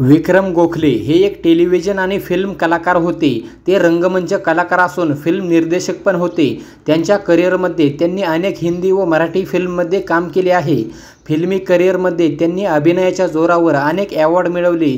विक्रम गोखले हे एक टेलिव्हिजन आणि फिल्म कलाकार होते. ते रंगमंच कलाकार असून फिल्म निर्देशक पण होते. त्यांच्या करिअरमध्ये त्यांनी अनेक हिंदी व मराठी फिल्ममध्ये काम केले आहे. फिल्मी करिअरमध्ये त्यांनी अभिनयाच्या जोरावर अनेक अवॉर्ड मिळवले.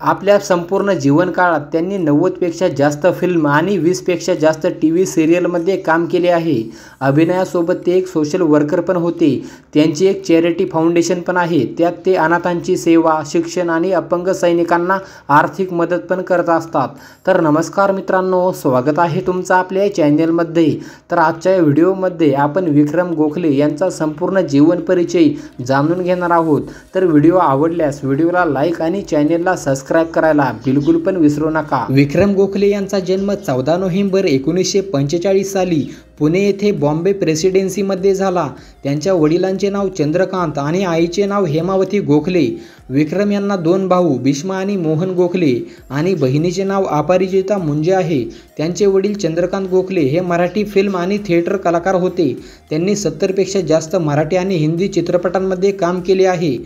आपल्या संपूर्ण जीवनकाळात त्यांनी नव्वदपेक्षा जास्त फिल्म आणि वीसपेक्षा जास्त टी व्ही सिरियलमध्ये काम केले आहे. अभिनयासोबत ते एक सोशल वर्कर पण होते. त्यांची एक चॅरिटी फाउंडेशन पण आहे. त्यात ते अनाथांची सेवा शिक्षण आणि अपंग सैनिकांना आर्थिक मदत पण करत असतात. तर नमस्कार मित्रांनो स्वागत आहे तुमचं आपल्या चॅनलमध्ये तर आजच्या या व्हिडिओमध्ये आपण विक्रम गोखले यांचा संपूर्ण जीवन परिचय जाणून घेणार आहोत. तर व्हिडिओ आवडल्यास व्हिडिओला लाईक आणि चॅनेलला सबस्क्राईब करायला बिलकुल पण विसरू नका. विक्रम गोखले यांचा जन्म चौदा नोव्हेंबर एकोणीसशे पंचेचाळीस साली पुणे येथे बॉम्बे प्रेसिडेन्सीमध्ये झाला. त्यांच्या वडिलांचे नाव चंद्रकांत आणि आईचे नाव हेमावती गोखले. विक्रम यांना दोन भाऊ भीष्मा आणि मोहन गोखले आणि बहिणीचे नाव अपरिजिता मुंजे आहे. त्यांचे वडील चंद्रकांत गोखले हे मराठी फिल्म आणि थिएटर कलाकार होते. त्यांनी सत्तरपेक्षा जास्त मराठी आणि हिंदी चित्रपटांमध्ये काम केले आहे.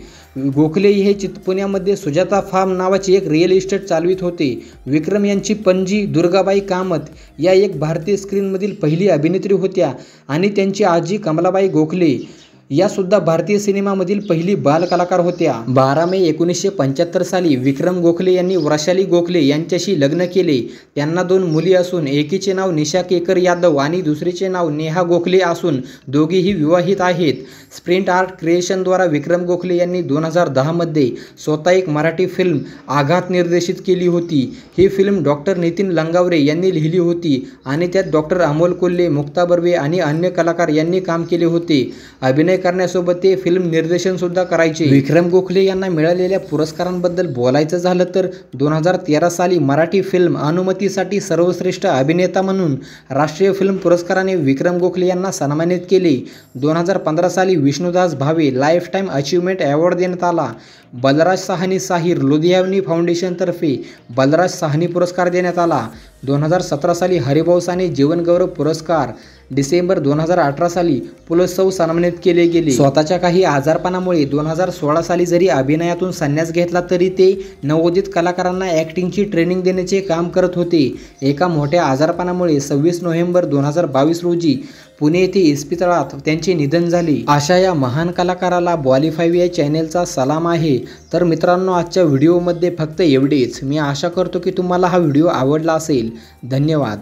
गोखले हे चित पुण्यामध्ये सुजाता फार्म नावाची एक रिअल इस्टेट चालवित होते. विक्रम यांची पणजी दुर्गाबाई कामत या एक भारतीय स्क्रीनमधील पहिली अभिनेत्री होत्या आणि त्यांची आजी कमलाबाई गोखले या सुद्धा भारतीय सिनेमामधील पहिली बालकलाकार होत्या. बारा मे एकोणीसशे पंच्याहत्तर साली विक्रम गोखले यांनी वृषाली गोखले यांच्याशी लग्न केले. त्यांना दोन मुली असून एकीचे नाव निशा केकर यादव आणि दुसरीचे नाव नेहा गोखले असून दोघेही विवाहित आहेत. स्प्रिंट आर्ट क्रिएशनद्वारा विक्रम गोखले यांनी दोन हजार दहामध्ये स्वतः एक मराठी फिल्म आघात निर्देशित केली होती. ही फिल्म डॉक्टर नितीन लंगावरे यांनी लिहिली होती आणि त्यात डॉक्टर अमोल कोल्हे मुक्ता बर्वे आणि अन्य कलाकार यांनी काम केले होते. अभिनय करण्यासोबत ते फिल्म निर्देशन सुद्धा करायचे. विक्रम गोखले यांना मिळालेल्या पुरस्कारांबद्दल बोलायचं झालं तर दोन हजार तेरा साली मराठी फिल्म अनुमतीसाठी सर्वश्रेष्ठ अभिनेता म्हणून राष्ट्रीय फिल्म पुरस्काराने विक्रम गोखले यांना सन्मानित केले. दोन हजार पंधरा साली Vishnudas Bhave life time achievement award देण्यात आला. बलराज साहनी साहिर लुधियावनी फाउंडेशनतर्फे बलराज साहनी पुरस्कार देण्यात आला. दोन हजार सतरा साली हरिभाऊ साने जीवनगौरव पुरस्कार डिसेंबर दोन हजार अठरा साली पुलोत्सव सन्मानित केले गेले. स्वतःच्या काही आजारपणामुळे दोन हजार सोळा साली जरी अभिनयातून संन्यास घेतला तरी ते नवोदित कलाकारांना ॲक्टिंगची ट्रेनिंग देण्याचे काम करत होते. एका मोठ्या आजारपणामुळे सव्वीस नोव्हेंबर दोन हजार बावीस रोजी पुणे येथे इस्पितळात त्यांचे निधन झाले. अशा या महान कलाकाराला बॉलिफाईव्ह या चॅनेलचा सलाम आहे. तर मित्रांनो आजच्या व्हिडिओमध्ये फक्त एवढेच. मी आशा करतो की तुम्हाला हा व्हिडिओ आवडला असेल. धन्यवाद.